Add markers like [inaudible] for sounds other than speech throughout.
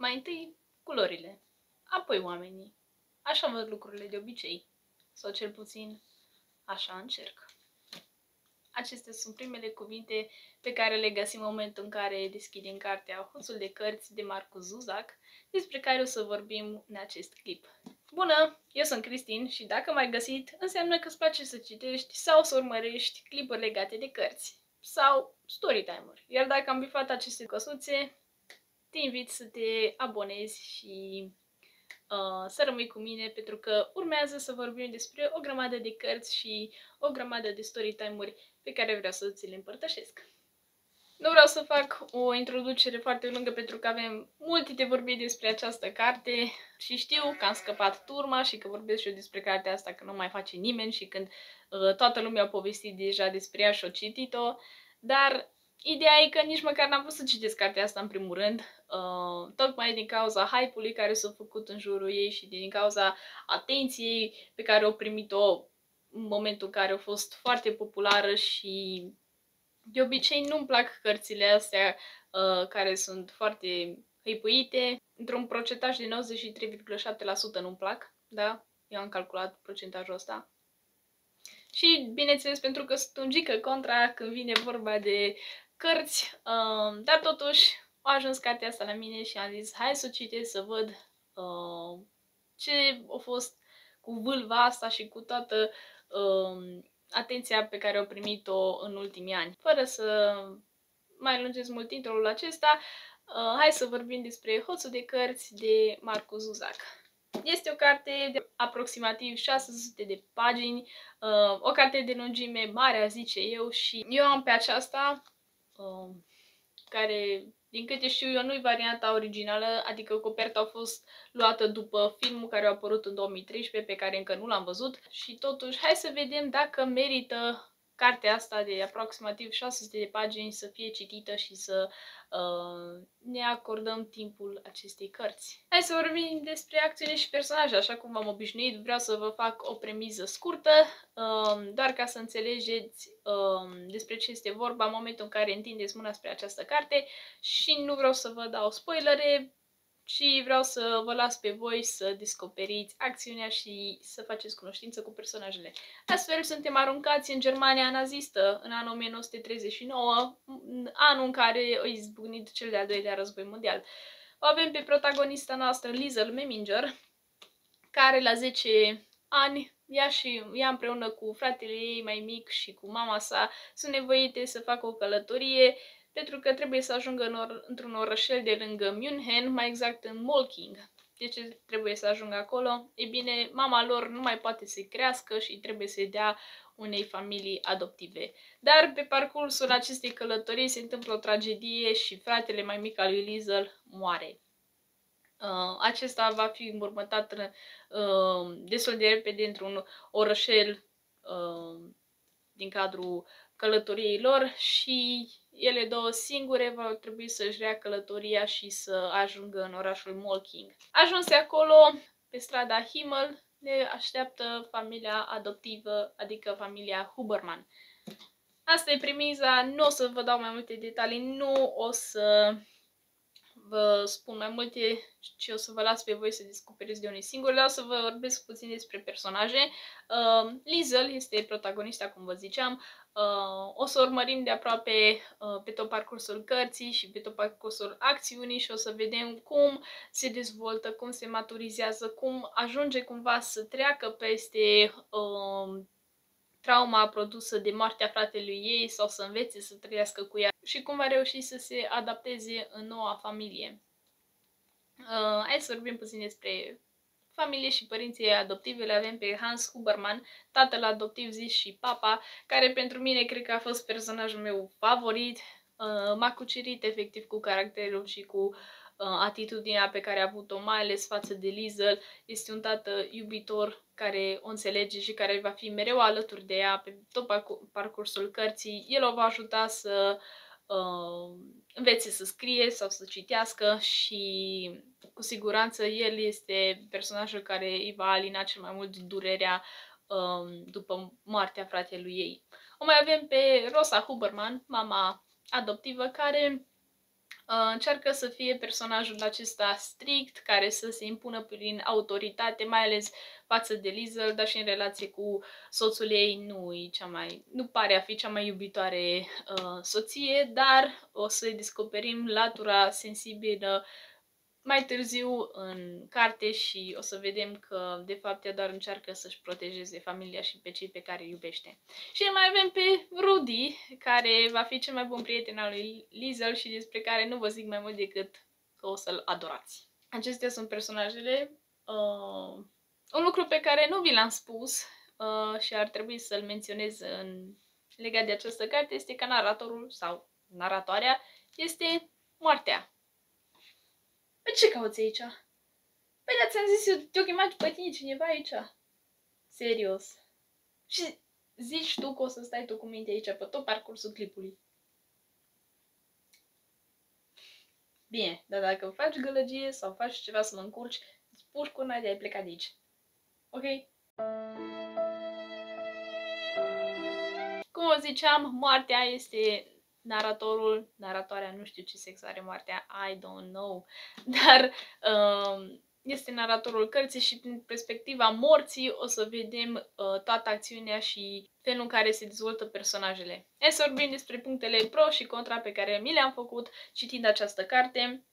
Mai întâi culorile, apoi oamenii. Așa văd lucrurile de obicei, sau cel puțin așa încerc. Acestea sunt primele cuvinte pe care le găsim în momentul în care deschidem cartea Hoțul de cărți de Marcus Zuzac, despre care o să vorbim în acest clip. Bună, eu sunt Cristin și dacă m-ai găsit, înseamnă că îți place să citești sau să urmărești clipuri legate de cărți sau story time-uri. Iar dacă am bifat aceste căsuțe, te invit să te abonezi și uh, să rămâi cu mine pentru că urmează să vorbim despre o grămadă de cărți și o grămadă de story time-uri pe care vreau să ți le împărtășesc. Nu vreau să fac o introducere foarte lungă pentru că avem multe de vorbit despre această carte și știu că am scăpat turma și că vorbesc și eu despre cartea asta că nu mai face nimeni și când uh, toată lumea a povestit deja despre ea și a citit-o, dar ideea e că nici măcar n-am vrut să citesc cartea asta în primul rând, uh, tocmai din cauza hype-ului care s-a făcut în jurul ei și din cauza atenției pe care o primit-o în momentul în care a fost foarte populară și de obicei nu-mi plac cărțile astea uh, care sunt foarte hăipuite. Într-un procentaj de 93,7% nu-mi plac, da? Eu am calculat procentajul ăsta. Și, bineînțeles, pentru că sunt un gică contra când vine vorba de cărți, uh, dar totuși a ajuns cartea asta la mine și am zis hai să o citesc să văd uh, ce a fost cu vâlva asta și cu toată uh, atenția pe care au primit-o în ultimii ani. Fără să mai lungesc mult intrul acesta, uh, hai să vorbim despre Hoțul de cărți de Marcus Zuzac. Este o carte de aproximativ 600 de pagini, uh, o carte de lungime mare, a zice eu, și eu am pe aceasta, uh, care din câte știu eu, nu-i varianta originală, adică coperta a fost luată după filmul care a apărut în 2013, pe care încă nu l-am văzut. Și totuși, hai să vedem dacă merită cartea asta de aproximativ 600 de pagini să fie citită și să uh, ne acordăm timpul acestei cărți. Hai să vorbim despre acțiune și personaje, așa cum v-am obișnuit, vreau să vă fac o premiză scurtă, uh, doar ca să înțelegeți uh, despre ce este vorba în momentul în care întindeți mâna spre această carte și nu vreau să vă dau spoilere, și vreau să vă las pe voi să descoperiți acțiunea și să faceți cunoștință cu personajele. Astfel, suntem aruncați în Germania nazistă în anul 1939, anul în care a izbucnit cel de-al doilea război mondial. O avem pe protagonista noastră, Liesel Meminger, care la 10 ani, ea și ea împreună cu fratele ei mai mic și cu mama sa sunt nevoite să facă o călătorie pentru că trebuie să ajungă în or- într-un orășel de lângă München, mai exact în Molking. De ce trebuie să ajungă acolo? E bine, mama lor nu mai poate să-i crească și trebuie să-i dea unei familii adoptive. Dar pe parcursul acestei călătorii se întâmplă o tragedie și fratele mai mic al lui Liesel moare. Uh, acesta va fi înmormântat uh, destul de repede într-un orășel uh, din cadrul călătoriei lor și ele două singure vor trebui să-și rea călătoria și să ajungă în orașul Molking. Ajunse acolo, pe strada Himmel, ne așteaptă familia adoptivă, adică familia Huberman. Asta e premiza, nu o să vă dau mai multe detalii, nu o să vă spun mai multe și o să vă las pe voi să descoperiți de unii singuri, dar o să vă vorbesc puțin despre personaje. Uh, Liesel este protagonista, cum vă ziceam. Uh, o să urmărim de aproape uh, pe tot parcursul cărții și pe tot parcursul acțiunii și o să vedem cum se dezvoltă, cum se maturizează, cum ajunge cumva să treacă peste uh, trauma produsă de moartea fratelui ei sau să învețe să trăiască cu ea și cum va reuși să se adapteze în noua familie. Uh, hai să vorbim puțin despre familie și părinții adoptivi. Le avem pe Hans Huberman, tatăl adoptiv zis și papa, care pentru mine cred că a fost personajul meu favorit. Uh, m-a cucerit efectiv cu caracterul și cu uh, atitudinea pe care a avut-o, mai ales față de Liesel. Este un tată iubitor care o înțelege și care va fi mereu alături de ea pe tot parcursul cărții. El o va ajuta să uh, învețe să scrie sau să citească și cu siguranță el este personajul care îi va alina cel mai mult durerea uh, după moartea fratelui ei. O mai avem pe Rosa Huberman, mama adoptivă, care Uh, încearcă să fie personajul acesta strict, care să se impună prin autoritate, mai ales față de Lizel, dar și în relație cu soțul ei nu, e cea mai, nu pare a fi cea mai iubitoare uh, soție, dar o să descoperim latura sensibilă mai târziu în carte și o să vedem că de fapt ea doar încearcă să-și protejeze familia și pe cei pe care îi iubește. Și mai avem pe Rudy, care va fi cel mai bun prieten al lui Lizel și despre care nu vă zic mai mult decât că o să-l adorați. Acestea sunt personajele. Uh, un lucru pe care nu vi l-am spus uh, și ar trebui să-l menționez în legat de această carte este că naratorul sau naratoarea este moartea Păi ce cauți aici? Păi da, ți-am zis eu, te-o chemat pe tine cineva aici. Serios. Și zici tu că o să stai tu cu minte aici pe tot parcursul clipului. Bine, dar dacă faci gălăgie sau faci ceva să mă încurci, îți puși cu de ai plecat de aici. Ok? Cum o ziceam, moartea este naratorul, naratoarea, nu știu ce sex are moartea, I don't know, [laughs] dar um, este naratorul cărții și prin perspectiva morții o să vedem uh, toată acțiunea și felul în care se dezvoltă personajele. Hai să vorbim despre punctele pro și contra pe care mi le-am făcut citind această carte.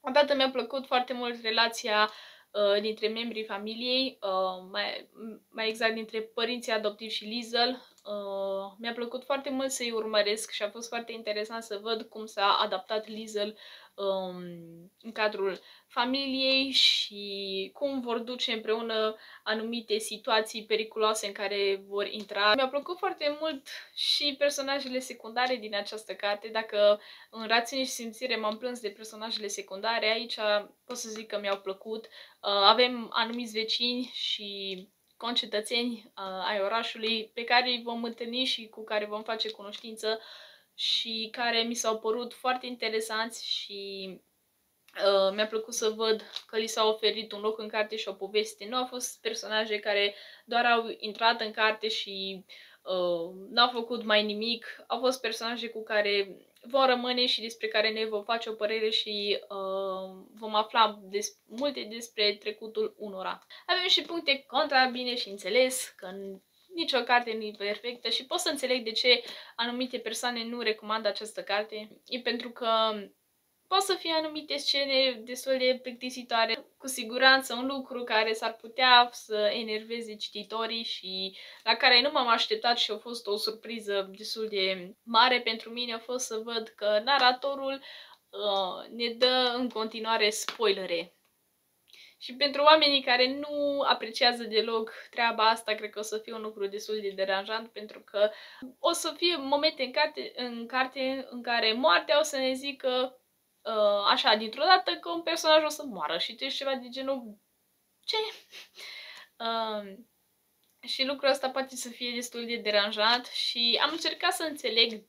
Odată mi-a plăcut foarte mult relația uh, dintre membrii familiei, uh, mai, mai exact dintre părinții adoptivi și Lizel. Uh, mi-a plăcut foarte mult să-i urmăresc și a fost foarte interesant să văd cum s-a adaptat Lizel um, în cadrul familiei și cum vor duce împreună anumite situații periculoase în care vor intra. Mi-a plăcut foarte mult și personajele secundare din această carte. Dacă în rațiune și simțire m-am plâns de personajele secundare, aici pot să zic că mi-au plăcut. Uh, avem anumiți vecini și concetățeni uh, ai orașului pe care îi vom întâlni și cu care vom face cunoștință și care mi s-au părut foarte interesanți și uh, mi-a plăcut să văd că li s-a oferit un loc în carte și o poveste. Nu au fost personaje care doar au intrat în carte și uh, n-au făcut mai nimic. Au fost personaje cu care vor rămâne și despre care ne vom face o părere și uh, vom afla des- multe despre trecutul unora. Avem și puncte contra, bine și înțeles, că nicio carte nu e perfectă și pot să înțeleg de ce anumite persoane nu recomandă această carte. E pentru că Pot să fie anumite scene destul de plictisitoare, cu siguranță un lucru care s-ar putea să enerveze cititorii și la care nu m-am așteptat și a fost o surpriză destul de mare pentru mine a fost să văd că naratorul uh, ne dă în continuare spoilere. Și pentru oamenii care nu apreciază deloc treaba asta, cred că o să fie un lucru destul de deranjant, pentru că o să fie momente în carte în, carte în care moartea o să ne zică uh, așa, dintr-o dată, că un personaj o să moară și tu ești ceva de genul... Ce? Uh, și lucrul ăsta poate să fie destul de deranjat și am încercat să înțeleg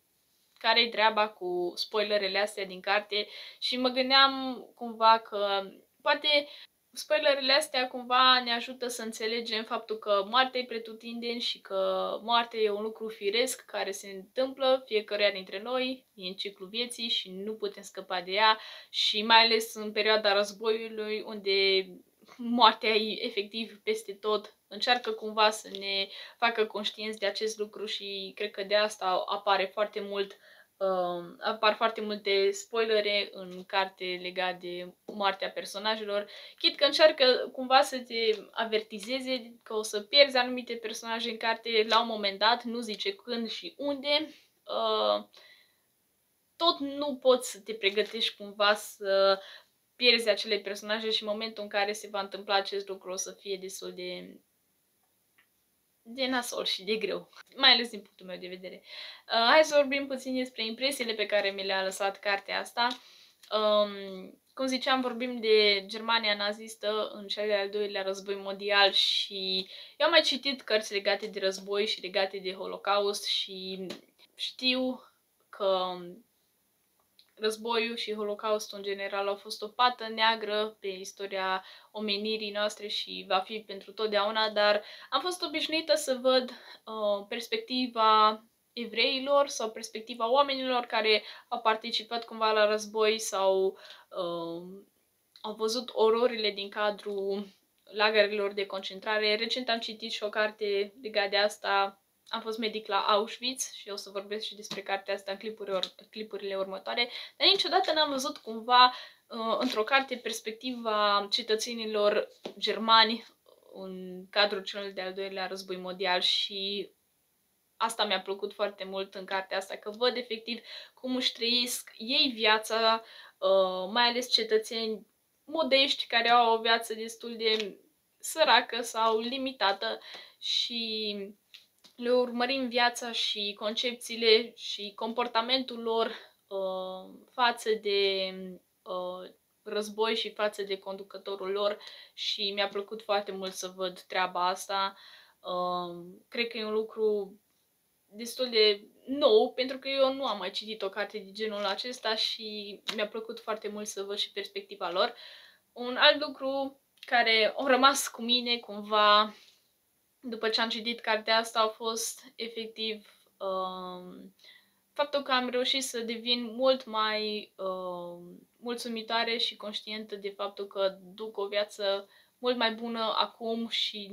care e treaba cu spoilerele astea din carte și mă gândeam cumva că poate spoilerele astea cumva ne ajută să înțelegem faptul că moartea e pretutindeni și că moartea e un lucru firesc care se întâmplă fiecăruia dintre noi, e în ciclu vieții și nu putem scăpa de ea și mai ales în perioada războiului unde moartea e efectiv peste tot, încearcă cumva să ne facă conștienți de acest lucru și cred că de asta apare foarte mult Uh, apar foarte multe spoilere în carte legate de moartea personajelor, chit că încearcă cumva să te avertizeze că o să pierzi anumite personaje în carte la un moment dat, nu zice când și unde. Uh, tot nu poți să te pregătești cumva să pierzi acele personaje și în momentul în care se va întâmpla acest lucru o să fie destul de de nasol și de greu, mai ales din punctul meu de vedere. Uh, hai să vorbim puțin despre impresiile pe care mi le-a lăsat cartea asta. Um, cum ziceam, vorbim de Germania nazistă în cel de-al doilea război mondial și eu am mai citit cărți legate de război și legate de Holocaust și știu că războiul și Holocaustul în general au fost o pată neagră pe istoria omenirii noastre și va fi pentru totdeauna, dar am fost obișnuită să văd uh, perspectiva evreilor sau perspectiva oamenilor care au participat cumva la război sau uh, au văzut ororile din cadrul lagărilor de concentrare. Recent am citit și o carte legată de asta. Am fost medic la Auschwitz și o să vorbesc și despre cartea asta în clipuri or- clipurile următoare, dar niciodată n-am văzut cumva uh, într-o carte perspectiva cetățenilor germani în cadrul celui de-al doilea război mondial și asta mi-a plăcut foarte mult în cartea asta, că văd efectiv cum își trăiesc ei viața, uh, mai ales cetățeni modești care au o viață destul de săracă sau limitată și le urmărim viața și concepțiile și comportamentul lor uh, față de uh, război și față de conducătorul lor și mi-a plăcut foarte mult să văd treaba asta. Uh, cred că e un lucru destul de nou, pentru că eu nu am mai citit o carte de genul acesta și mi-a plăcut foarte mult să văd și perspectiva lor. Un alt lucru care a rămas cu mine cumva după ce am citit cartea asta a fost efectiv um, faptul că am reușit să devin mult mai uh, mulțumitoare și conștientă de faptul că duc o viață mult mai bună acum și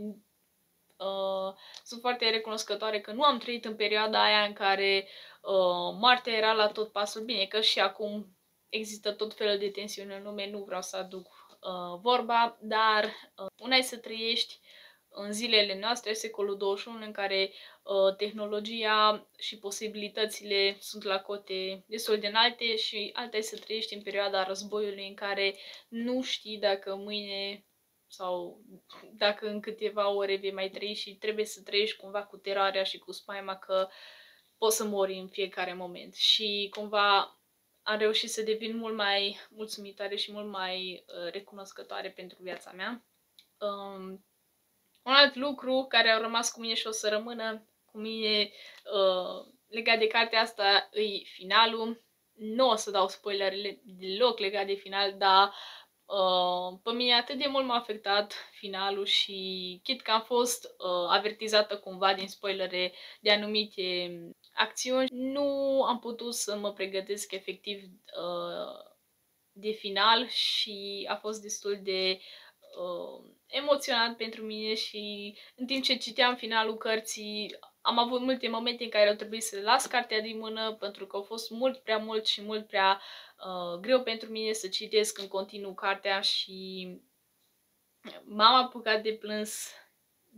uh, sunt foarte recunoscătoare că nu am trăit în perioada aia în care uh, moartea era la tot pasul bine, că și acum există tot felul de tensiune în lume, nu vreau să aduc uh, vorba, dar uh, una e să trăiești în zilele noastre, secolul 21, în care uh, tehnologia și posibilitățile sunt la cote destul de înalte și alta e să trăiești în perioada războiului în care nu știi dacă mâine sau dacă în câteva ore vei mai trăi și trebuie să trăiești cumva cu teroarea și cu spaima că poți să mori în fiecare moment. Și cumva am reușit să devin mult mai mulțumitoare și mult mai uh, recunoscătoare pentru viața mea. Um, un alt lucru care a rămas cu mine și o să rămână cu mine uh, legat de cartea asta e finalul. Nu o să dau spoilerele deloc legat de final, dar uh, pe mine atât de mult m-a afectat finalul și chit că am fost uh, avertizată cumva din spoilere de anumite acțiuni, nu am putut să mă pregătesc efectiv uh, de final și a fost destul de uh, emoționant pentru mine și în timp ce citeam finalul cărții am avut multe momente în care au trebuit să las cartea din mână pentru că au fost mult prea mult și mult prea uh, greu pentru mine să citesc în continuu cartea și m-am apucat de plâns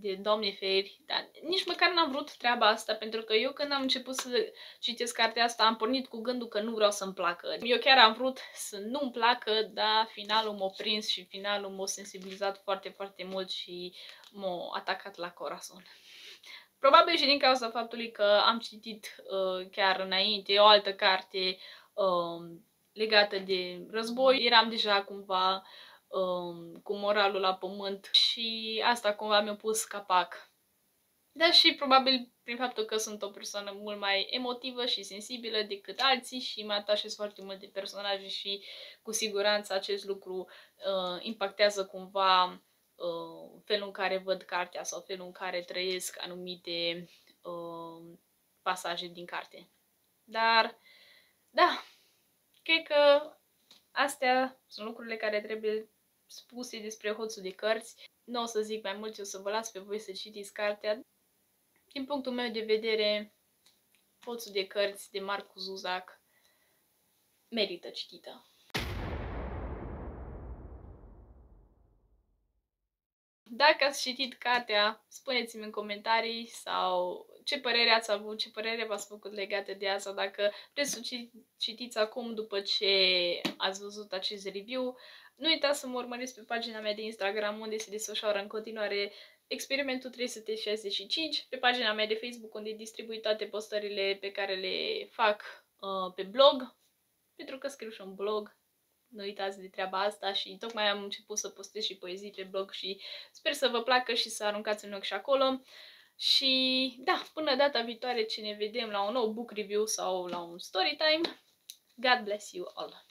de Doamne feri, dar nici măcar n-am vrut treaba asta, pentru că eu când am început să citesc cartea asta am pornit cu gândul că nu vreau să-mi placă. Eu chiar am vrut să nu-mi placă, dar finalul m-a prins și finalul m-a sensibilizat foarte, foarte mult și m-a atacat la corazon. Probabil și din cauza faptului că am citit uh, chiar înainte o altă carte uh, legată de război, eram deja cumva uh, um, cu moralul la pământ și asta cumva mi-a pus capac. Dar și probabil prin faptul că sunt o persoană mult mai emotivă și sensibilă decât alții și mă atașez foarte mult de personaje și cu siguranță acest lucru uh, impactează cumva uh, felul în care văd cartea sau felul în care trăiesc anumite uh, pasaje din carte. Dar, da, cred că astea sunt lucrurile care trebuie spuse despre hoțul de cărți. Nu o să zic mai mult, o să vă las pe voi să citiți cartea. Din punctul meu de vedere, hoțul de cărți de Marcu Zuzac merită citită. Dacă ați citit cartea, spuneți-mi în comentarii sau ce părere ați avut, ce părere v-ați făcut legate de asta, dacă vreți să citiți acum după ce ați văzut acest review. Nu uitați să mă urmăriți pe pagina mea de Instagram unde se desfășoară în continuare experimentul 365, pe pagina mea de Facebook unde distribui toate postările pe care le fac uh, pe blog, pentru că scriu și un blog, nu uitați de treaba asta și tocmai am început să postez și poezii pe blog și sper să vă placă și să aruncați un ochi și acolo. Și da, până data viitoare ce ne vedem la un nou book review sau la un story time, God bless you all!